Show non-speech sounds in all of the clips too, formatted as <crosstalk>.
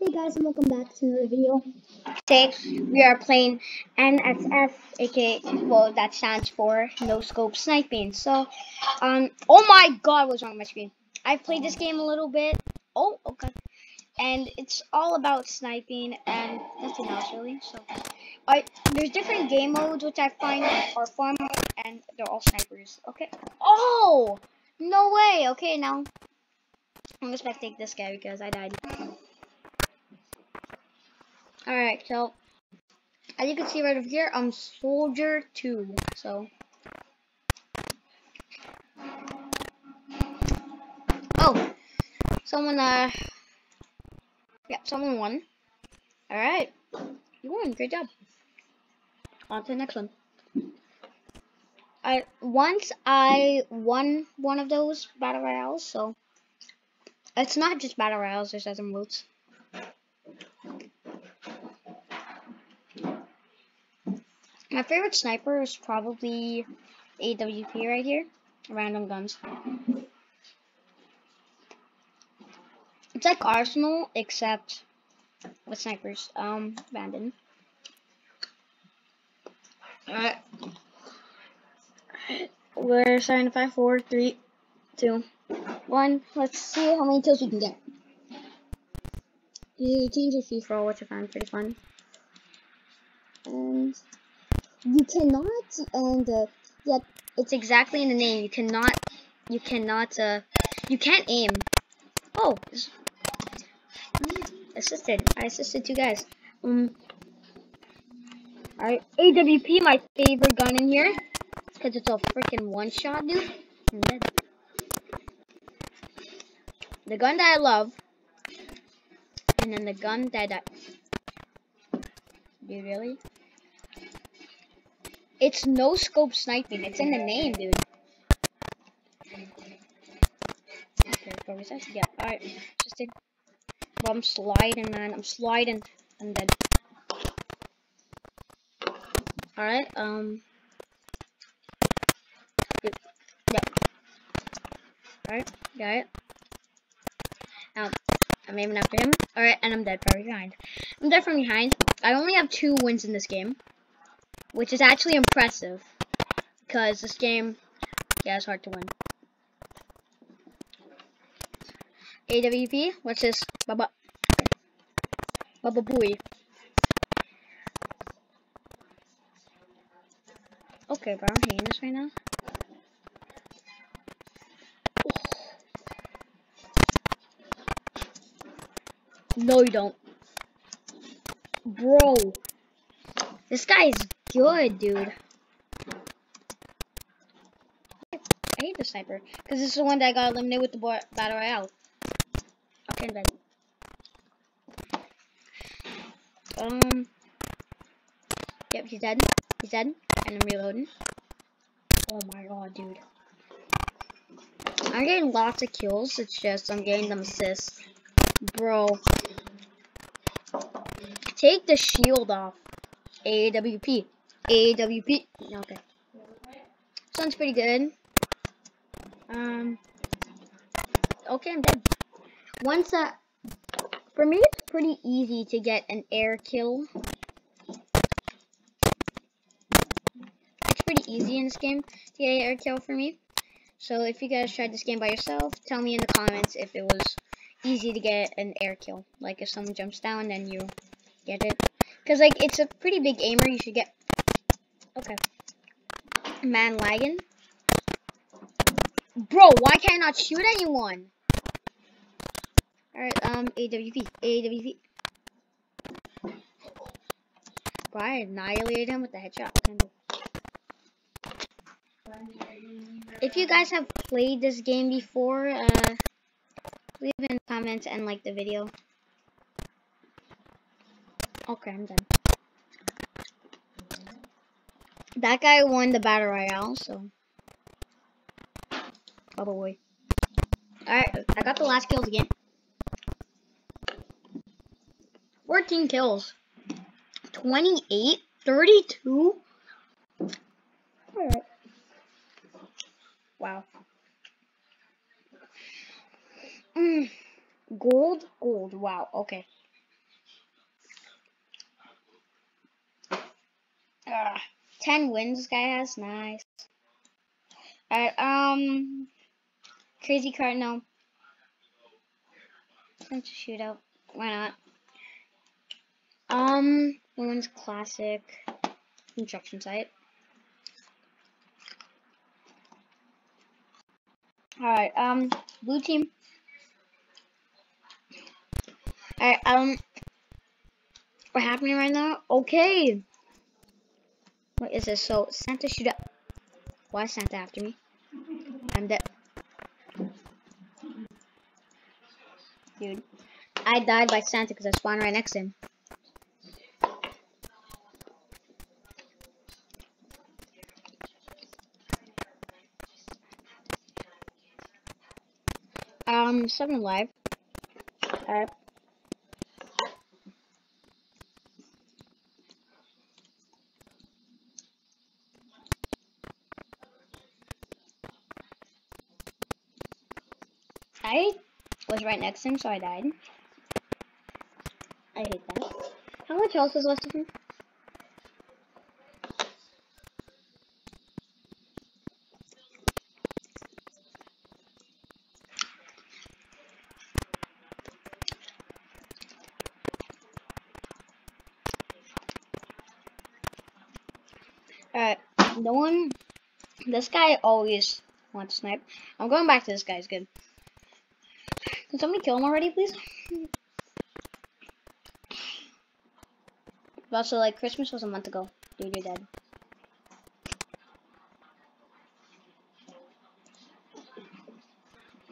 Hey guys and welcome back to another video. Today we are playing NSS, aka well that stands for No Scope Sniping. So, um, oh my God, what's wrong with my screen? I've played this game a little bit. Oh, okay, and it's all about sniping and nothing else really. So, I there's different game modes which I find are fun and they're all snipers. Okay. Oh, no way. Okay, now I'm just gonna take this guy because I died. Alright, so as you can see right over here, I'm Soldier 2. So Oh someone uh Yep, someone won. Alright. You won, great job. On to the next one. I once I won one of those battle royales, so it's not just battle royales, there's other modes. My favorite sniper is probably AWP right here. Random guns. It's like Arsenal, except with snipers. Um, abandoned. Alright. We're starting to five, four, three, two, one. Let's see how many kills we can get. You change your free throw, which I find pretty fun. And you cannot and uh, yeah it's exactly in the name you cannot you cannot uh you can't aim oh assisted i assisted two guys um Alright, AWP, my favorite gun in here. Because it's a freaking one shot, dude. The gun that I love. And then the gun that I... Dude, really? It's no scope sniping. It's in the name, dude. Okay. Yeah, alright. Just in. Well, I'm sliding, man. I'm sliding. I'm dead. Alright, um. Yep. Alright, got it. Now, I'm aiming after him. Alright, and I'm dead from behind. I'm dead from behind. I only have two wins in this game which is actually impressive because this game, yeah, it's hard to win. AWP, what's this? Baba, Baba Booey. Okay, but I'm hating this right now. No, you don't. Bro. This guy is good, dude. I hate the sniper. Because this is the one that I got eliminated with the Battle Royale. Okay, then. Um. Yep, he's dead. He's dead. And I'm reloading. Oh my god, dude. I'm getting lots of kills. It's just I'm getting them assists. Bro. Take the shield off. AWP. AWP. Okay. Sounds pretty good. Um. Okay, I'm dead. Once uh, for me, it's pretty easy to get an air kill. It's pretty easy in this game to get an air kill for me. So if you guys tried this game by yourself, tell me in the comments if it was easy to get an air kill. Like if someone jumps down, then you get it. Because like it's a pretty big aimer, you should get Okay. Man lagging. Bro, why can't I not shoot anyone? Alright, um, AWP. AWP. Bro, I annihilated him with the headshot. If you guys have played this game before, uh, leave in the comments and like the video. Okay, I'm done. That guy won the battle royale, so oh, probably. Alright, I got the last kills again. 14 kills. 28? 32? Alright. Wow. Mm. Gold? Gold. Wow. Okay. Ah. 10 wins this guy has. Nice. Alright, um. Crazy card, no. Let's shoot out. Why not? Um, women's classic construction site. Alright, um, blue team. Alright, um, what happening right now? Okay. What is this? So, Santa shoot up. Why is Santa after me? I'm dead. Dude, I died by Santa because I spawned right next to him. Um, seven alive. Alright. I was right next to him, so I died. I hate that. How much else is left of him? Alright, no one. This guy always wants to snipe. I'm going back to this guy's good. Can somebody kill him already, please? Also, like, Christmas was a month ago. Dude, you're dead.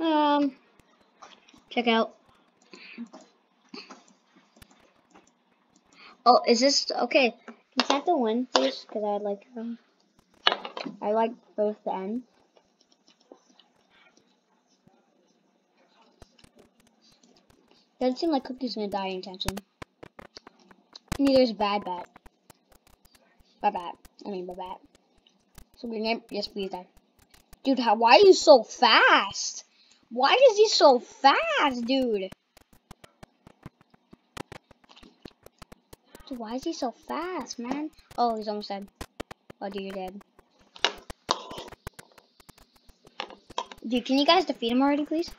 Um, check out. Oh, is this okay? Can Santa win, please? Because I like um, I like both the end. Doesn't seem like Cookie's gonna die anytime soon. Neither is Bad Bat. Bad Bat. I mean, Bad Bat. So your name? Yes, please die. Dude, how? Why are you so fast? Why is he so fast, dude? Dude, why is he so fast, man? Oh, he's almost dead. Oh, dude, you're dead. Dude, can you guys defeat him already, please?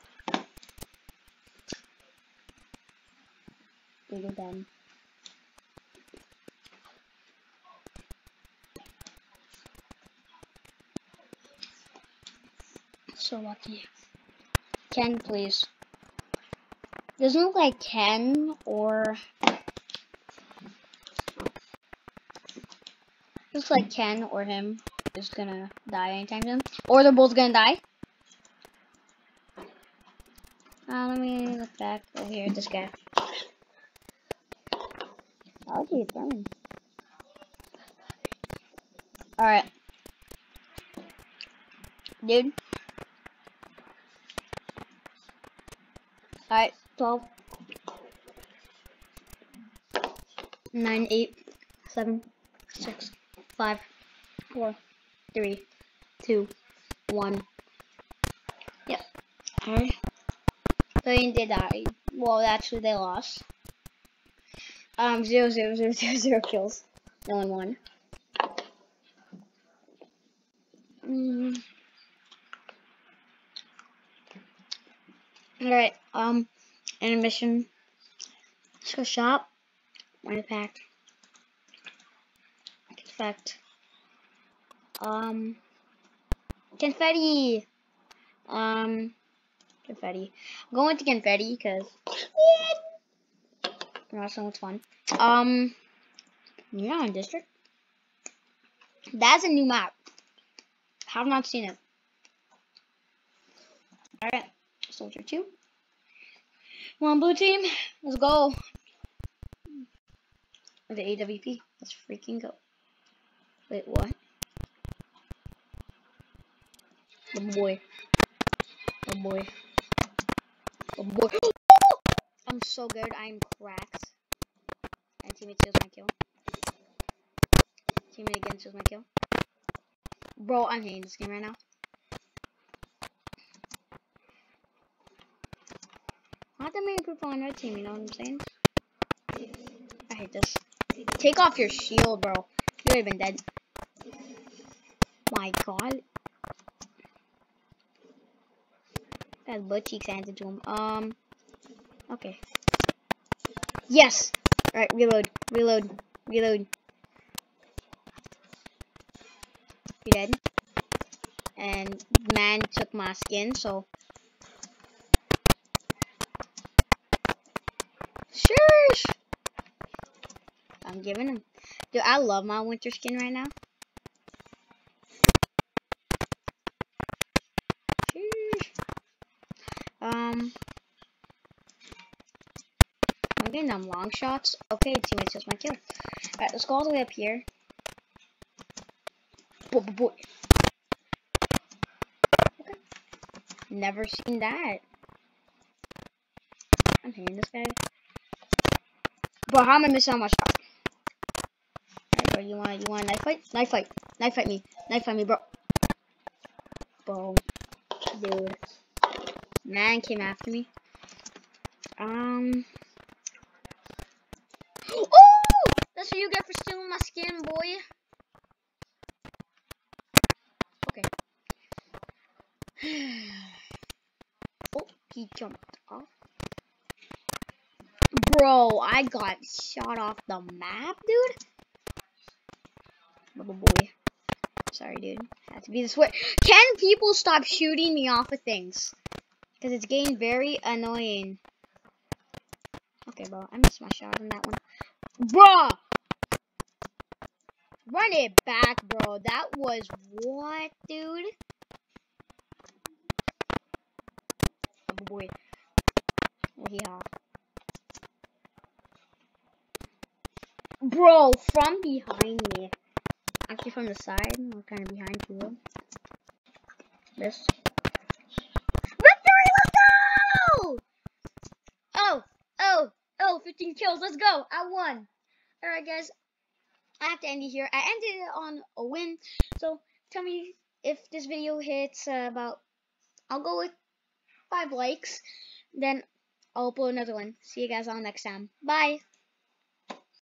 You're. So lucky. Ken, please. Doesn't look like Ken or looks like Ken or him is gonna die anytime soon. Or they're both gonna die. Uh, let me look back over here at this guy. Alright. Dude. Alright, 12. 9, 8, 7, 6, five, four, three, two, one. Yep. Alright. So they die. Well, actually, they lost. Um, zero, zero, zero, <laughs> zero, zero kills. No one won. Mm. Alright, um, intermission. Let's go shop. One pack effect. Um, confetti. Um, confetti. I'm going to confetti because that's so much fun. Um, yeah, district. That's a new map. Have not seen it. Alright, soldier two. Come on, blue team. Let's go. The AWP. Let's freaking go. Wait, what? Oh boy. Oh boy. Oh boy. I'm so good. I'm cracked. And teammate steals my kill. Teammate again steals my kill. Bro, I'm hating this game right now. Not the main group on our team, you know what I'm saying? I hate this. Take off your shield, bro. Dude, have been dead. My god. That butt cheeks handed to him. Um. Okay. Yes! Alright, reload, reload, reload. You dead? And man took my skin, so. Shush! I'm giving him. Dude, I love my winter skin right now. Um, I'm them long shots. Okay, teammates, just my kill. Alright, let's go all the way up here. Boy, boy, boy. Okay. Never seen that. I'm hitting this guy. Bro, how am I missing so much? Alright, bro, you want you want a knife fight? Knife fight. Knife fight me. Knife fight me, bro. Bro. Dude. Man came after me. Um. Oh! That's what you get for stealing my skin, boy. Okay. Oh, he jumped off. Bro, I got shot off the map, dude. Little boy. Sorry, dude. Had to be this way. Can people stop shooting me off of things? Because it's getting very annoying. Okay, bro. I missed my shot on that one. Bruh! Run it back, bro. That was what, dude? Boy. Yeah. Bro, from behind me. Actually, from the side. I'm kind of behind you. This. Victory! Let's go! Oh, oh, oh, 15 kills. Let's go. I won. Alright, guys. I have to end it here. I ended it on a win. So, tell me if this video hits uh, about... I'll go with 5 likes. Then, I'll upload another one. See you guys all next time. Bye.